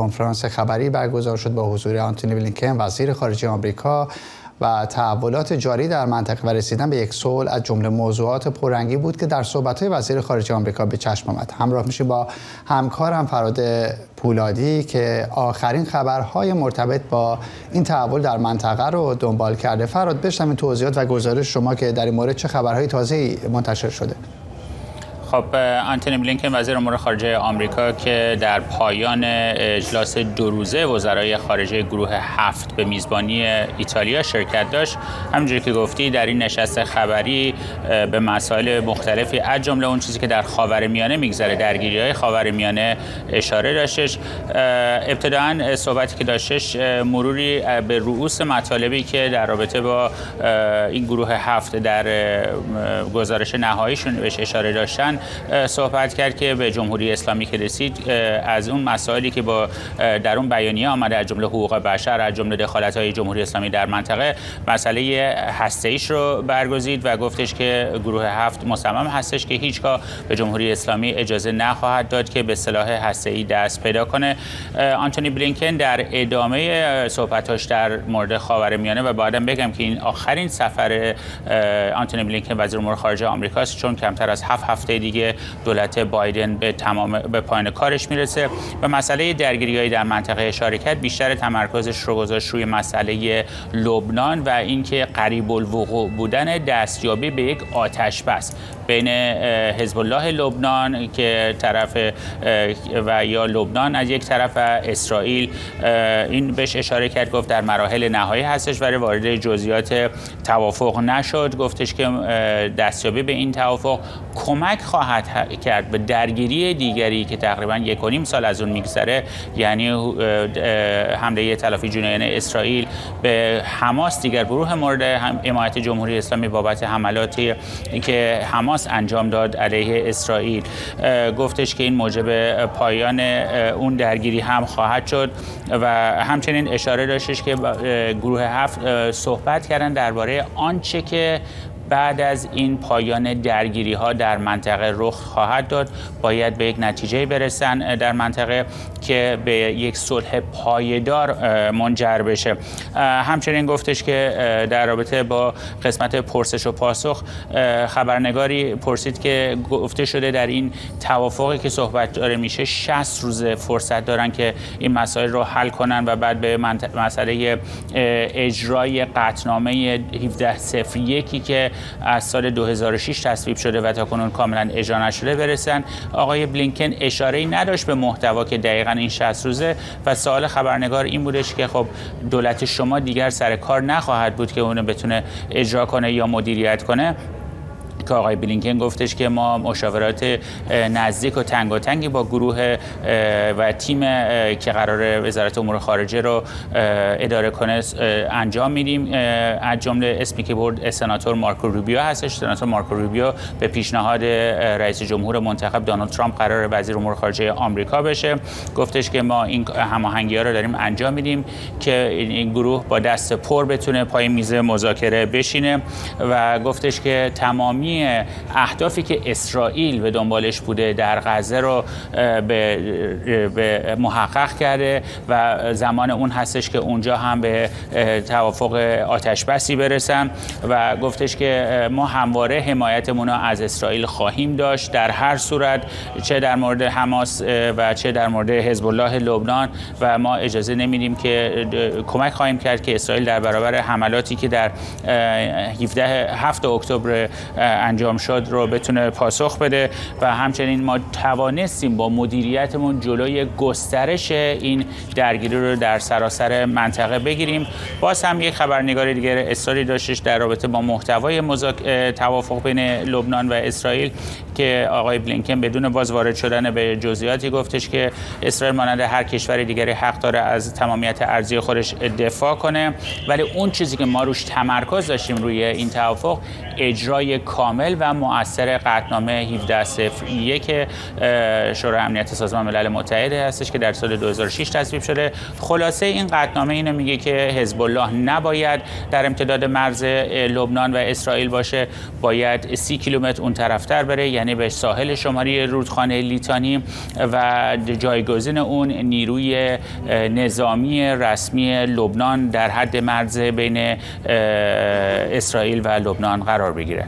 کنفرانس خبری برگزار شد با حضور آنتونی بلینکن وزیر خارجه آمریکا و تحولات جاری در منطقه و رسیدن به یک صلح از جمله موضوعات پررنگی بود که در صحبت‌های وزیر خارجه آمریکا به چشم آمد. همراه میشیم با همکارم فراد پولادی که آخرین خبرهای مرتبط با این تحول در منطقه رو دنبال کرده. فراد بشنویم توضیحات و گزارش شما که در این مورد چه خبرهای تازه‌ای منتشر شده. خب آنتونی بلینکن وزیر امور خارجه آمریکا که در پایان اجلاس دو روزه وزرای خارجه گروه هفت به میزبانی ایتالیا شرکت داشت. همونجوری که گفتی در این نشست خبری به مسائل مختلفی از جمله اون چیزی که در خاورمیانه میگذره درگیری های خاورمیانه اشاره داشتش. ابتداعا صحبتی که داشتش مروری به رؤوس مطالبی که در رابطه با این گروه هفت در گزارش نهاییشون بهش اشاره داشتن صحبت کرد که به جمهوری اسلامی که رسید از اون مسائلی که با در اون بیانیه آمده از جمله حقوق بشر از جمله دخالت های جمهوری اسلامی در منطقه مسئله هسته ایش رو برگزید و گفتش که گروه هفت مصمم هستش که هیچگاه به جمهوری اسلامی اجازه نخواهد داد که به سلاح هسته دست پیدا کنه. آنتونی بلینکن در ادامه صحبتاش در مورد خاورمیانه و بعدم بگم که این آخرین سفر آنتونی بلینکن وزیر امور خارجه آمریکاست چون کمتر از هفت هفته دیگه دولت بایدن به تمام به پایان کارش می‌رسه. و مسئله درگیری در منطقه اشاره کرد بیشتر تمرکزش رو گذاشت روی مسئله لبنان و اینکه قریب الوقوع بودن دستیابی به یک آتش بس بین حزب الله لبنان که طرف و یا لبنان از یک طرف اسرائیل این بهش اشاره کرد گفت در مراحل نهایی هستش ولی وارد جزئیات توافق نشد. گفتش که دستیابی به این توافق کمک خواهد کرد به درگیری دیگری که تقریبا یک و نیم سال از اون میگذره. یعنی حمله تلافی جنایان اسرائیل به حماس دیگر گروه مورد حمایت جمهوری اسلامی بابت حملاتی که حماس انجام داد علیه اسرائیل. گفتش که این موجب پایان اون درگیری هم خواهد شد و همچنین اشاره داشتش که گروه هفت صحبت کردن درباره آنچه که بعد از این پایان درگیری ها در منطقه رخ خواهد داد. باید به یک نتیجه برسن در منطقه که به یک صلح پایدار منجر بشه. همچنین گفتش که در رابطه با قسمت پرسش و پاسخ خبرنگاری پرسید که گفته شده در این توافقی که صحبت داره میشه 60 روز فرصت دارن که این مسائل رو حل کنن و بعد به مسئله اجرای قطنامه 1701 که از سال 2006 تصویب شده و تا کنون کاملا اجرا نشده برسن. آقای بلینکن اشاره نداشت به محتوا که دقیقا این 60 روزه و سوال خبرنگار این بودش که خب دولت شما دیگر سر کار نخواهد بود که اونو بتونه اجرا کنه یا مدیریت کنه. که آقای بلینکن گفتش که ما مشاورات نزدیک و تنگ و تنگی با گروه و تیم که قرار وزارت امور خارجه رو اداره کنه انجام میدیم. از جمله اسمی که برد سناتور مارکو روبیو هستش. سناتور مارکو روبیو به پیشنهاد رئیس جمهور منتخب دونالد ترامپ قرار وزیر امور خارجه آمریکا بشه. گفتش که ما این هماهنگی ها رو داریم انجام میدیم که این گروه با دست پر بتونه پای میز مذاکره بشینه. و گفتش که تمامی اهدافی که اسرائیل به دنبالش بوده در غزه رو به, محقق کرده و زمان اون هستش که اونجا هم به توافق آتش بسی برسن و گفتش که ما همواره حمایتمون رو از اسرائیل خواهیم داشت در هر صورت چه در مورد حماس و چه در مورد حزب الله لبنان و ما اجازه نمیدیم که کمک خواهیم کرد که اسرائیل در برابر حملاتی که در 17 7 اکتبر انجام شد رو بتونه پاسخ بده و همچنین ما توانستیم با مدیریتمون جلوی گسترش این درگیری رو در سراسر منطقه بگیریم باز هم یک خبرنگار دیگر اصراری داشتش در رابطه با محتوای. توافق بین لبنان و اسرائیل که آقای بلینکن بدون باز وارد شدن به جزئیاتی گفتش که اسرائیل مانند هر کشور دیگری حق داره از تمامیت ارضی خودش دفاع کنه ولی اون چیزی که ما روش تمرکز داشتیم روی این توافق اجرای کامل کامل و مؤثر قطعنامه 1701 که شورای امنیت سازمان ملل متحد هستش که در سال 2006 تصویب شده. خلاصه این قطعنامه اینو میگه که حزب الله نباید در امتداد مرز لبنان و اسرائیل باشه. باید سی کیلومتر اون طرفتر بره یعنی به ساحل شمالی رودخانه لیتانی و جایگزین اون نیروی نظامی رسمی لبنان در حد مرز بین اسرائیل و لبنان قرار بگیره.